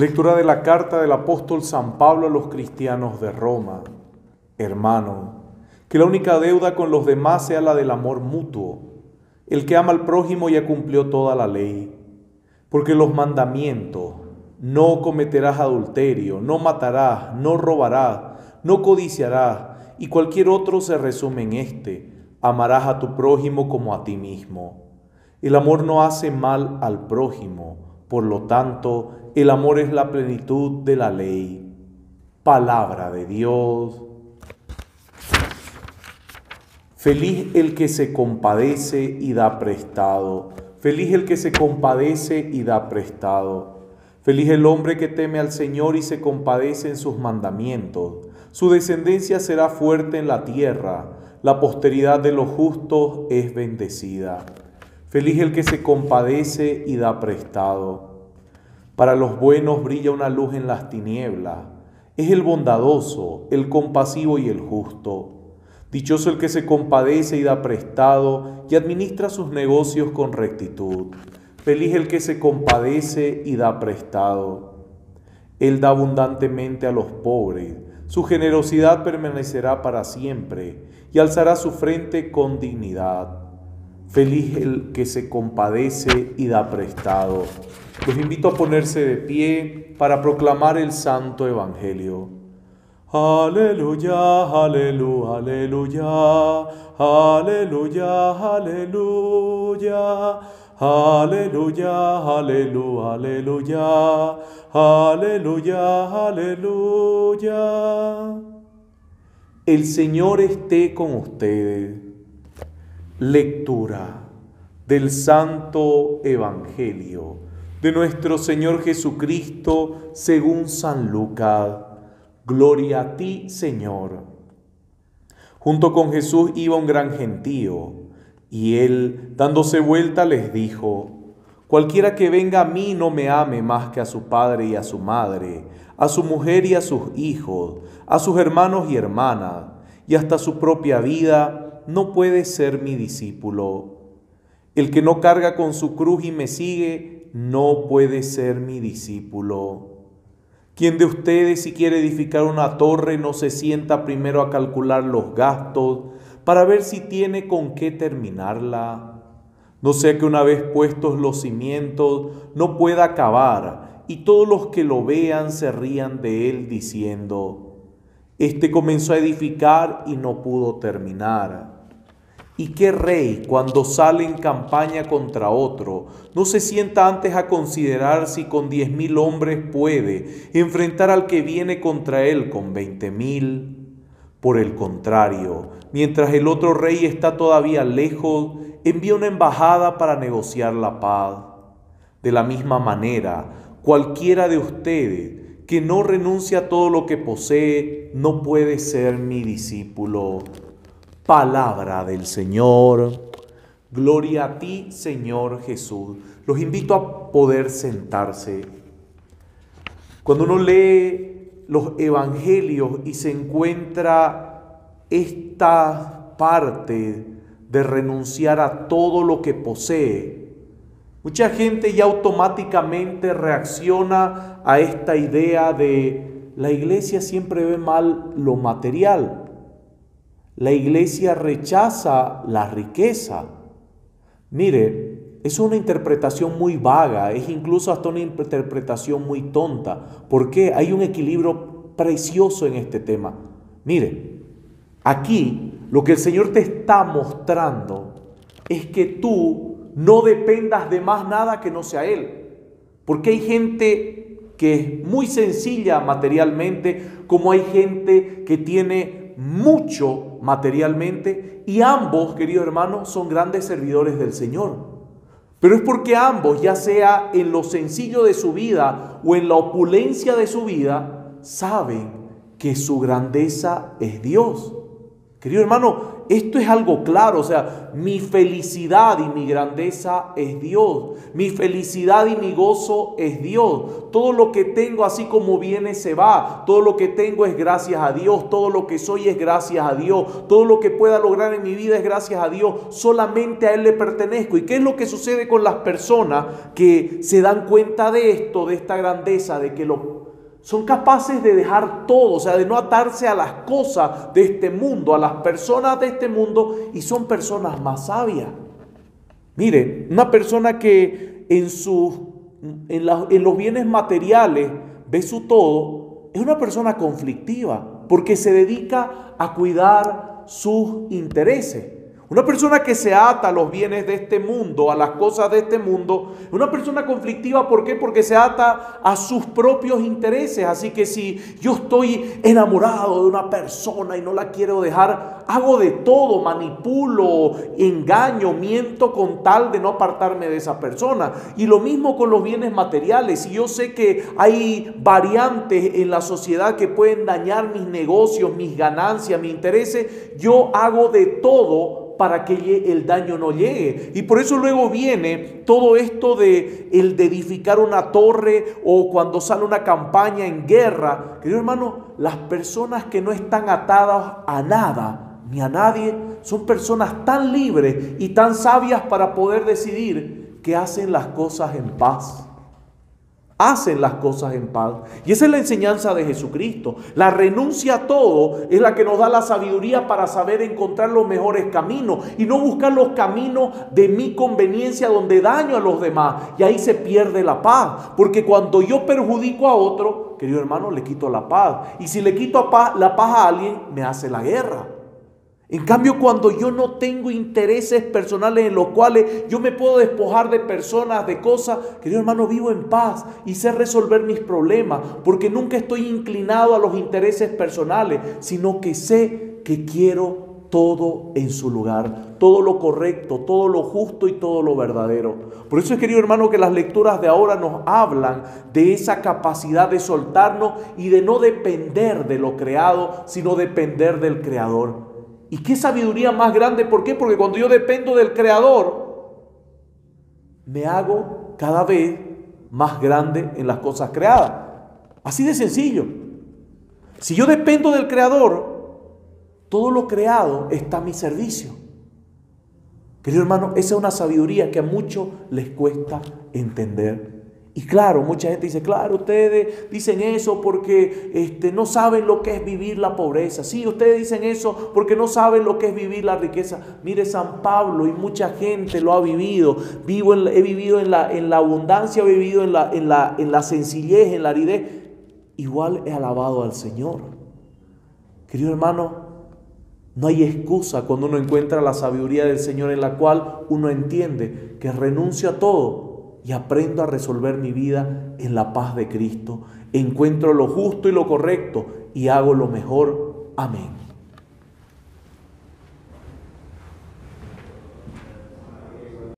Lectura de la carta del apóstol San Pablo a los cristianos de Roma. Hermano, que la única deuda con los demás sea la del amor mutuo. El que ama al prójimo ya cumplió toda la ley. Porque los mandamientos, no cometerás adulterio, no matarás, no robarás, no codiciarás, y cualquier otro se resume en este, amarás a tu prójimo como a ti mismo. El amor no hace mal al prójimo, por lo tanto, el amor es la plenitud de la ley. Palabra de Dios. Feliz el que se compadece y da prestado. Feliz el que se compadece y da prestado. Feliz el hombre que teme al Señor y se compadece en sus mandamientos. Su descendencia será fuerte en la tierra. La posteridad de los justos es bendecida. Feliz el que se compadece y da prestado. Para los buenos brilla una luz en las tinieblas. Es el bondadoso, el compasivo y el justo. Dichoso el que se compadece y da prestado y administra sus negocios con rectitud. Feliz el que se compadece y da prestado. Él da abundantemente a los pobres. Su generosidad permanecerá para siempre y alzará su frente con dignidad. Feliz el que se compadece y da prestado. Los invito a ponerse de pie para proclamar el santo evangelio. Aleluya, aleluya, aleluya, aleluya, aleluya. Aleluya, aleluya, aleluya, aleluya, aleluya. El Señor esté con ustedes. Lectura del Santo Evangelio de nuestro Señor Jesucristo según San Lucas. Gloria a ti, Señor. Junto con Jesús iba un gran gentío, y él, dándose vuelta, les dijo, Cualquiera que venga a mí no me ame más que a su padre y a su madre, a su mujer y a sus hijos, a sus hermanos y hermanas, y hasta su propia vida, no puede ser mi discípulo. El que no carga con su cruz y me sigue, no puede ser mi discípulo. ¿Quién de ustedes si quiere edificar una torre no se sienta primero a calcular los gastos para ver si tiene con qué terminarla? No sea que una vez puestos los cimientos no pueda acabar y todos los que lo vean se rían de él diciendo, este comenzó a edificar y no pudo terminar. ¿Y qué rey, cuando sale en campaña contra otro, no se sienta antes a considerar si con diez mil hombres puede enfrentar al que viene contra él con veinte mil? Por el contrario, mientras el otro rey está todavía lejos, envía una embajada para negociar la paz. De la misma manera, cualquiera de ustedes que no renuncia a todo lo que posee, no puede ser mi discípulo. Palabra del Señor. Gloria a ti, Señor Jesús. Los invito a poder sentarse. Cuando uno lee los evangelios y se encuentra esta parte de renunciar a todo lo que posee, Mucha gente ya automáticamente reacciona a esta idea de la iglesia siempre ve mal lo material. La iglesia rechaza la riqueza. Mire, es una interpretación muy vaga, es incluso hasta una interpretación muy tonta. porque Hay un equilibrio precioso en este tema. Mire, aquí lo que el Señor te está mostrando es que tú no dependas de más nada que no sea Él. Porque hay gente que es muy sencilla materialmente, como hay gente que tiene mucho materialmente, y ambos, queridos hermanos, son grandes servidores del Señor. Pero es porque ambos, ya sea en lo sencillo de su vida o en la opulencia de su vida, saben que su grandeza es Dios. Querido hermano, esto es algo claro, o sea, mi felicidad y mi grandeza es Dios, mi felicidad y mi gozo es Dios, todo lo que tengo así como viene se va, todo lo que tengo es gracias a Dios, todo lo que soy es gracias a Dios, todo lo que pueda lograr en mi vida es gracias a Dios, solamente a Él le pertenezco. ¿Y qué es lo que sucede con las personas que se dan cuenta de esto, de esta grandeza, de que lo son capaces de dejar todo, o sea, de no atarse a las cosas de este mundo, a las personas de este mundo, y son personas más sabias. Mire, una persona que en, en los bienes materiales ve su todo, es una persona conflictiva, porque se dedica a cuidar sus intereses. Una persona que se ata a los bienes de este mundo, a las cosas de este mundo, una persona conflictiva, ¿por qué? Porque se ata a sus propios intereses. Así que si yo estoy enamorado de una persona y no la quiero dejar, hago de todo, manipulo, engaño, miento con tal de no apartarme de esa persona. Y lo mismo con los bienes materiales. Y yo sé que hay variantes en la sociedad que pueden dañar mis negocios, mis ganancias, mis intereses, yo hago de todo para que el daño no llegue. Y por eso luego viene todo esto de el de edificar una torre o cuando sale una campaña en guerra. Querido hermano, las personas que no están atadas a nada ni a nadie son personas tan libres y tan sabias para poder decidir que hacen las cosas en paz hacen las cosas en paz. Y esa es la enseñanza de Jesucristo. La renuncia a todo es la que nos da la sabiduría para saber encontrar los mejores caminos y no buscar los caminos de mi conveniencia donde daño a los demás. Y ahí se pierde la paz. Porque cuando yo perjudico a otro, querido hermano, le quito la paz. Y si le quito la paz a alguien, me hace la guerra. En cambio, cuando yo no tengo intereses personales en los cuales yo me puedo despojar de personas, de cosas, querido hermano, vivo en paz y sé resolver mis problemas, porque nunca estoy inclinado a los intereses personales, sino que sé que quiero todo en su lugar, todo lo correcto, todo lo justo y todo lo verdadero. Por eso es, querido hermano, que las lecturas de ahora nos hablan de esa capacidad de soltarnos y de no depender de lo creado, sino depender del Creador. ¿Y qué sabiduría más grande? ¿Por qué? Porque cuando yo dependo del Creador, me hago cada vez más grande en las cosas creadas. Así de sencillo. Si yo dependo del Creador, todo lo creado está a mi servicio. Querido hermano, esa es una sabiduría que a muchos les cuesta entender. Y claro, mucha gente dice, claro, ustedes dicen eso porque este, no saben lo que es vivir la pobreza. Sí, ustedes dicen eso porque no saben lo que es vivir la riqueza. Mire, San Pablo y mucha gente lo ha vivido. Vivo he vivido en la, en la abundancia, he vivido en la, en, la, en la sencillez, en la aridez. Igual he alabado al Señor. Querido hermano, no hay excusa cuando uno encuentra la sabiduría del Señor en la cual uno entiende que renuncia a todo y aprendo a resolver mi vida en la paz de Cristo. Encuentro lo justo y lo correcto y hago lo mejor. Amén.